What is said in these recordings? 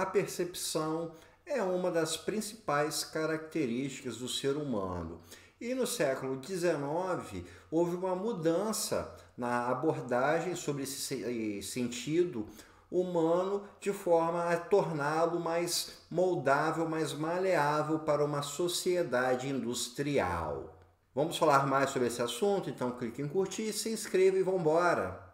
a percepção é uma das principais características do ser humano. E no século XIX houve uma mudança na abordagem sobre esse sentido humano de forma a torná-lo mais moldável, mais maleável para uma sociedade industrial. Vamos falar mais sobre esse assunto? Então clique em curtir, se inscreva e vamos embora!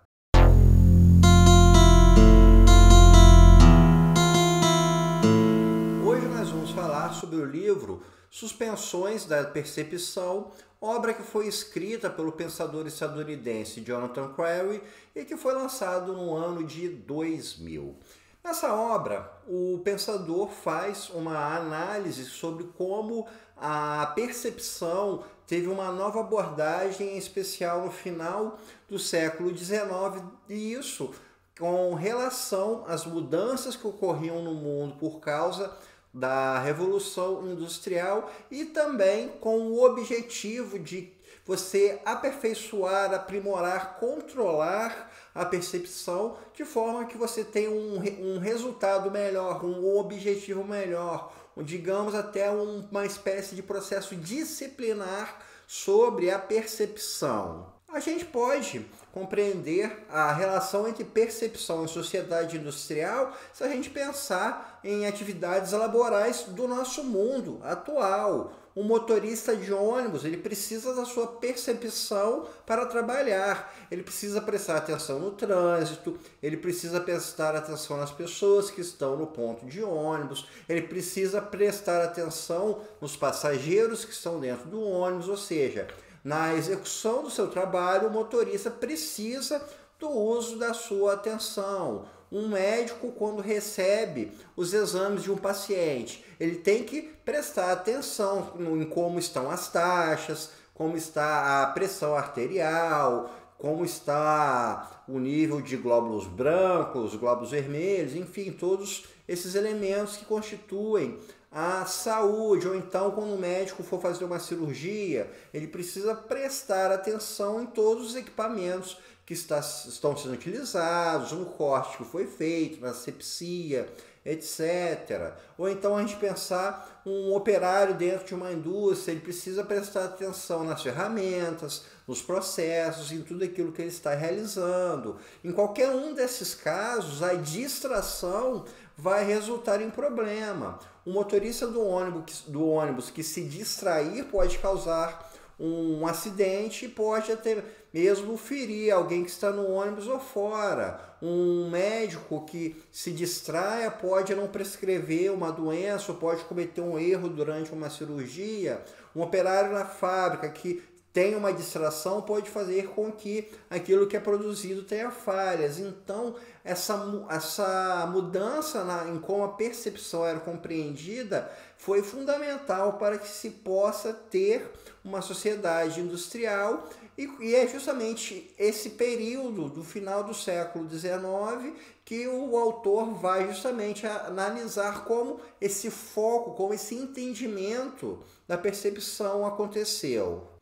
Sobre o livro Suspensões da Percepção, obra que foi escrita pelo pensador estadunidense Jonathan Crary e que foi lançado no ano de 2000. Nessa obra, o pensador faz uma análise sobre como a percepção teve uma nova abordagem, em especial no final do século XIX, e isso com relação às mudanças que ocorriam no mundo por causa da Revolução Industrial e também com o objetivo de você aperfeiçoar, aprimorar, controlar a percepção de forma que você tenha um, um resultado melhor, um objetivo melhor, digamos até um, uma espécie de processo disciplinar sobre a percepção. A gente pode compreender a relação entre percepção e sociedade industrial se a gente pensar em atividades laborais do nosso mundo atual. Um motorista de ônibus, ele precisa da sua percepção para trabalhar. Ele precisa prestar atenção no trânsito, ele precisa prestar atenção nas pessoas que estão no ponto de ônibus, ele precisa prestar atenção nos passageiros que estão dentro do ônibus, ou seja, na execução do seu trabalho, o motorista precisa do uso da sua atenção. Um médico, quando recebe os exames de um paciente, ele tem que prestar atenção em como estão as taxas, como está a pressão arterial, como está o nível de glóbulos brancos, glóbulos vermelhos, enfim, todos esses elementos que constituem a saúde, ou então quando o médico for fazer uma cirurgia, ele precisa prestar atenção em todos os equipamentos que está, estão sendo utilizados, no corte que foi feito, na sepsia, etc. Ou então a gente pensar um operário dentro de uma indústria, ele precisa prestar atenção nas ferramentas, nos processos, em tudo aquilo que ele está realizando. Em qualquer um desses casos, a distração vai resultar em problema. O motorista do ônibus, do ônibus que se distrair pode causar um acidente e pode até mesmo ferir alguém que está no ônibus ou fora. Um médico que se distraia pode não prescrever uma doença ou pode cometer um erro durante uma cirurgia. Um operário na fábrica que tem uma distração pode fazer com que aquilo que é produzido tenha falhas. Então, essa, essa mudança na, em como a percepção era compreendida foi fundamental para que se possa ter uma sociedade industrial e, e é justamente esse período do final do século XIX que o autor vai justamente analisar como esse foco, como esse entendimento da percepção aconteceu.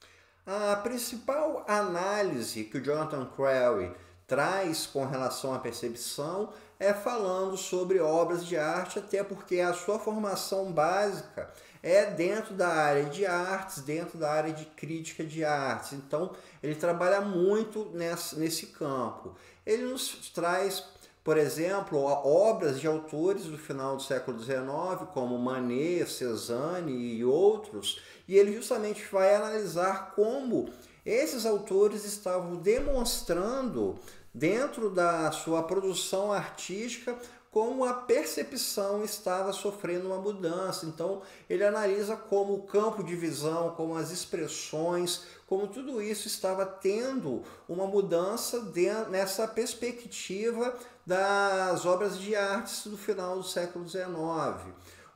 A principal análise que o Jonathan Crowley traz com relação à percepção é falando sobre obras de arte, até porque a sua formação básica é dentro da área de artes, dentro da área de crítica de artes. Então, ele trabalha muito nesse, nesse campo. Ele nos traz, por exemplo, obras de autores do final do século XIX, como Manet, Cézanne e outros, e ele justamente vai analisar como esses autores estavam demonstrando dentro da sua produção artística como a percepção estava sofrendo uma mudança. Então, ele analisa como o campo de visão, como as expressões, como tudo isso estava tendo uma mudança nessa perspectiva das obras de artes do final do século XIX.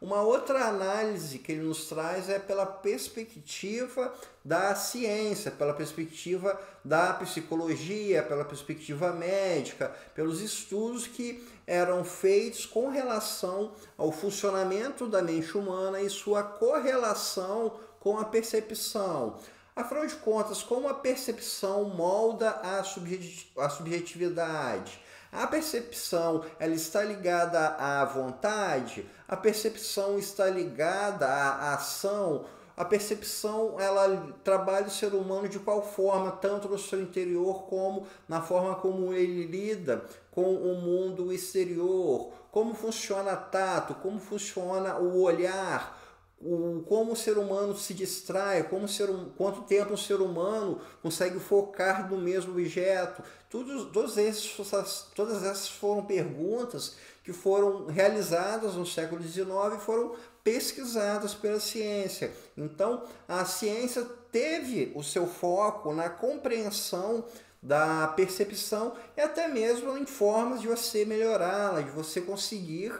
Uma outra análise que ele nos traz é pela perspectiva da ciência, pela perspectiva da psicologia, pela perspectiva médica, pelos estudos que eram feitos com relação ao funcionamento da mente humana e sua correlação com a percepção. Afinal de contas, como a percepção molda a subjetividade? A percepção, ela está ligada à vontade? A percepção está ligada à ação? A percepção, ela trabalha o ser humano de qual forma, tanto no seu interior como na forma como ele lida com o mundo exterior, como funciona tato, como funciona o olhar, o, como o ser humano se distrai, como ser, quanto tempo um ser humano consegue focar no mesmo objeto. Tudo, todos esses, todas essas foram perguntas que foram realizadas no século XIX e foram pesquisadas pela ciência. Então, a ciência teve o seu foco na compreensão da percepção e até mesmo em formas de você melhorá-la, de você conseguir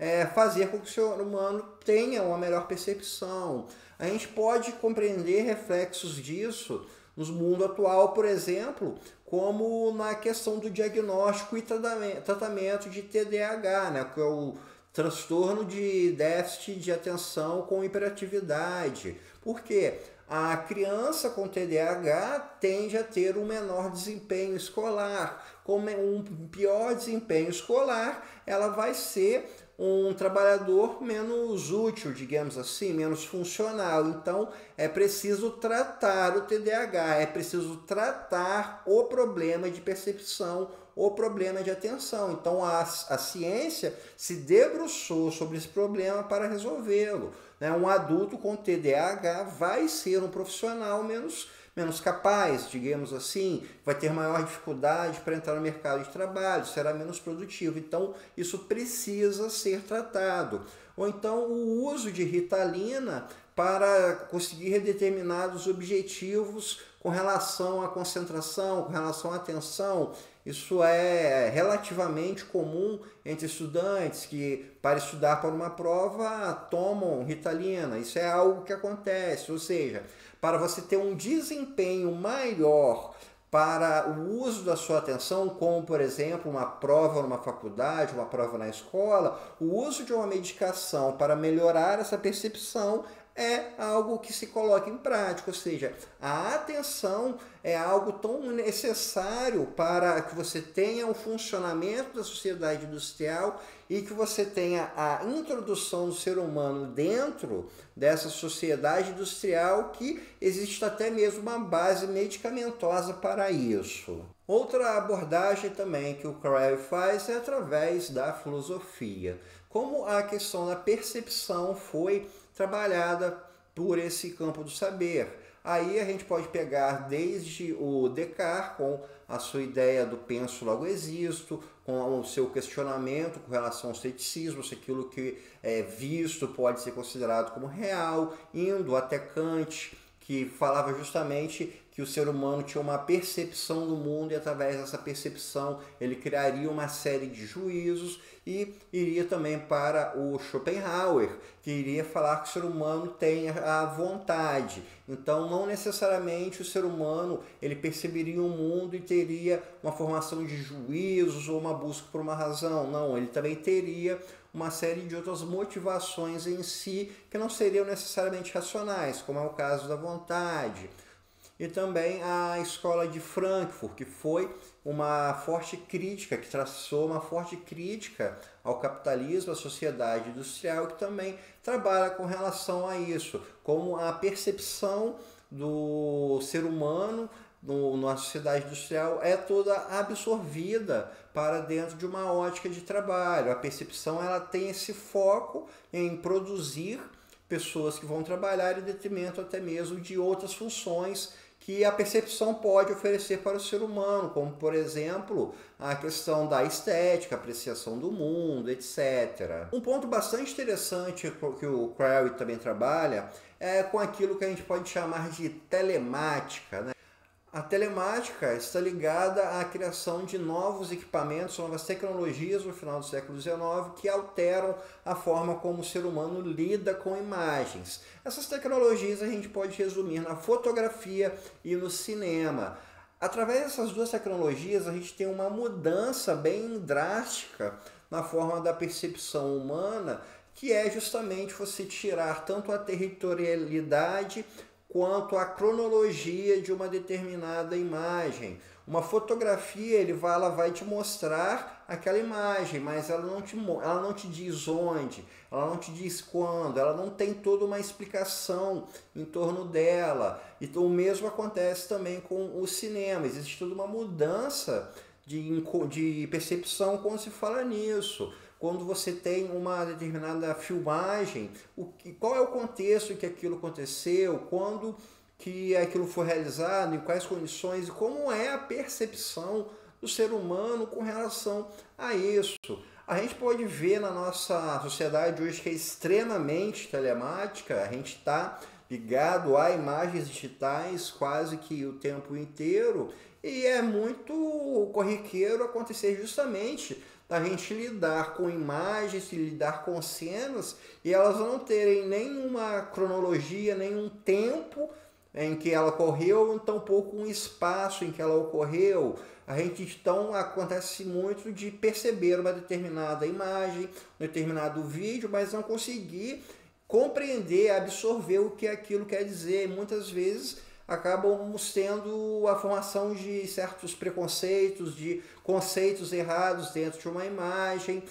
é, fazer com que o ser humano tenha uma melhor percepção. A gente pode compreender reflexos disso no mundo atual, por exemplo, como na questão do diagnóstico e tratamento de TDAH, né, que é o transtorno de déficit de atenção com hiperatividade. Por quê? A criança com TDAH tende a ter um menor desempenho escolar. Com um pior desempenho escolar, ela vai ser um trabalhador menos útil, digamos assim, menos funcional. Então, é preciso tratar o TDAH, é preciso tratar o problema de percepção, o problema de atenção. Então, a, a ciência se debruçou sobre esse problema para resolvê-lo. Né? Um adulto com TDAH vai ser um profissional menos menos capaz, digamos assim, vai ter maior dificuldade para entrar no mercado de trabalho, será menos produtivo. Então, isso precisa ser tratado. Ou então, o uso de ritalina para conseguir determinados objetivos com relação à concentração, com relação à atenção. Isso é relativamente comum entre estudantes que, para estudar para uma prova, tomam ritalina. Isso é algo que acontece, ou seja, para você ter um desempenho maior para o uso da sua atenção, como por exemplo uma prova numa faculdade, uma prova na escola, o uso de uma medicação para melhorar essa percepção é algo que se coloca em prática, ou seja, a atenção é algo tão necessário para que você tenha o funcionamento da sociedade industrial e que você tenha a introdução do ser humano dentro dessa sociedade industrial que existe até mesmo uma base medicamentosa para isso. Outra abordagem também que o Crowley faz é através da filosofia, como a questão da percepção foi trabalhada por esse campo do saber. Aí a gente pode pegar desde o Descartes com a sua ideia do penso logo existo, com o seu questionamento com relação ao ceticismo, se aquilo que é visto pode ser considerado como real, indo até Kant, que falava justamente que o ser humano tinha uma percepção do mundo e através dessa percepção ele criaria uma série de juízos e iria também para o Schopenhauer, que iria falar que o ser humano tem a vontade. Então, não necessariamente o ser humano ele perceberia o um mundo e teria uma formação de juízos ou uma busca por uma razão. Não, ele também teria uma série de outras motivações em si que não seriam necessariamente racionais, como é o caso da vontade e também a escola de Frankfurt, que foi uma forte crítica, que traçou uma forte crítica ao capitalismo, à sociedade industrial, que também trabalha com relação a isso, como a percepção do ser humano no, na sociedade industrial é toda absorvida para dentro de uma ótica de trabalho. A percepção ela tem esse foco em produzir pessoas que vão trabalhar em detrimento até mesmo de outras funções que a percepção pode oferecer para o ser humano, como por exemplo a questão da estética, apreciação do mundo, etc. Um ponto bastante interessante que o Crowley também trabalha é com aquilo que a gente pode chamar de telemática. Né? A telemática está ligada à criação de novos equipamentos, novas tecnologias no final do século XIX que alteram a forma como o ser humano lida com imagens. Essas tecnologias a gente pode resumir na fotografia e no cinema. Através dessas duas tecnologias, a gente tem uma mudança bem drástica na forma da percepção humana, que é justamente você tirar tanto a territorialidade quanto à cronologia de uma determinada imagem. Uma fotografia, ele vai, ela vai te mostrar aquela imagem, mas ela não te, ela não te diz onde, ela não te diz quando, ela não tem toda uma explicação em torno dela. Então o mesmo acontece também com o cinema. Existe toda uma mudança de, de percepção quando se fala nisso quando você tem uma determinada filmagem, o qual é o contexto que aquilo aconteceu, quando que aquilo foi realizado, em quais condições e como é a percepção do ser humano com relação a isso. A gente pode ver na nossa sociedade hoje que é extremamente telemática, a gente está ligado a imagens digitais quase que o tempo inteiro e é muito corriqueiro acontecer justamente da gente lidar com imagens e lidar com cenas e elas não terem nenhuma cronologia, nenhum tempo em que ela ocorreu, tão pouco um espaço em que ela ocorreu. A gente então acontece muito de perceber uma determinada imagem, um determinado vídeo, mas não conseguir compreender, absorver o que aquilo quer dizer. Muitas vezes acabamos tendo a formação de certos preconceitos, de conceitos errados dentro de uma imagem.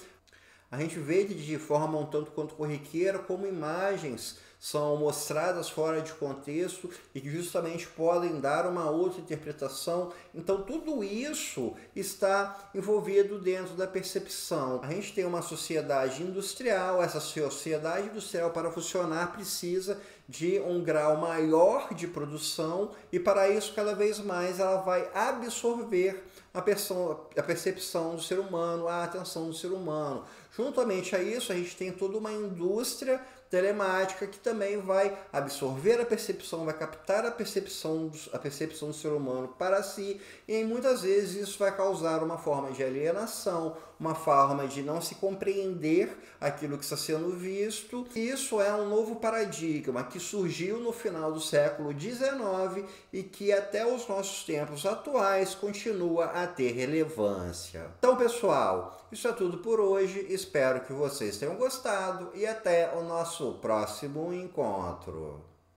A gente vê de forma um tanto quanto corriqueira como imagens são mostradas fora de contexto e que justamente podem dar uma outra interpretação. Então, tudo isso está envolvido dentro da percepção. A gente tem uma sociedade industrial, essa sociedade industrial, para funcionar, precisa de um grau maior de produção e, para isso, cada vez mais ela vai absorver a, percepção do ser humano, a atenção do ser humano. Juntamente a isso, a gente tem toda uma indústria telemática que também vai absorver a percepção, vai captar a percepção, a percepção do ser humano para si e muitas vezes isso vai causar uma forma de alienação, uma forma de não se compreender aquilo que está sendo visto. Isso é um novo paradigma que surgiu no final do século XIX e que até os nossos tempos atuais continua a ter relevância. Então, pessoal, isso é tudo por hoje. Espero que vocês tenham gostado e até o nosso próximo encontro.